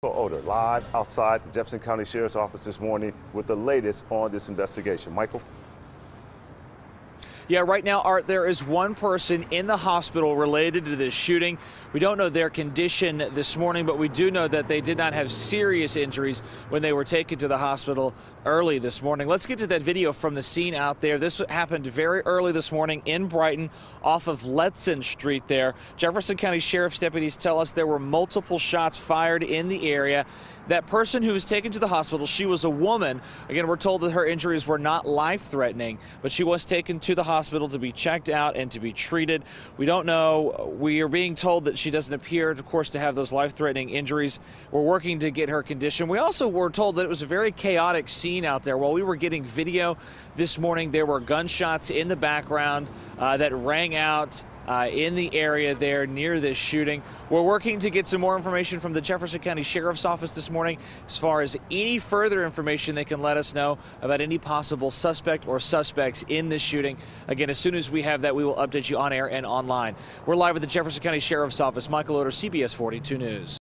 Oder live outside the Jefferson County Sheriff's Office this morning with the latest on this investigation. Michael? Yeah, right now, Art, there is one person in the hospital related to this shooting. We don't know their condition this morning, but we do know that they did not have serious injuries when they were taken to the hospital early this morning. Let's get to that video from the scene out there. This happened very early this morning in Brighton off of Letson Street there. Jefferson County Sheriff's deputies tell us there were multiple shots fired in the area. That person who was taken to the hospital, she was a woman. Again, we're told that her injuries were not life threatening, but she was taken to the hospital to be checked out and to be treated. We don't know. We are being told that she doesn't appear, of course, to have those life threatening injuries. We're working to get her condition. We also were told that it was a very chaotic scene out there. While we were getting video this morning, there were gunshots in the background uh, that rang out uh, in the area there near this shooting. We're working to get some more information from the Jefferson County Sheriff's Office this morning as far as any further information they can let us know about any possible suspect or suspects in this shooting. Again, as soon as we have that, we will update you on air and online. We're live at the Jefferson County Sheriff's Office. Michael Oder, CBS 42 News.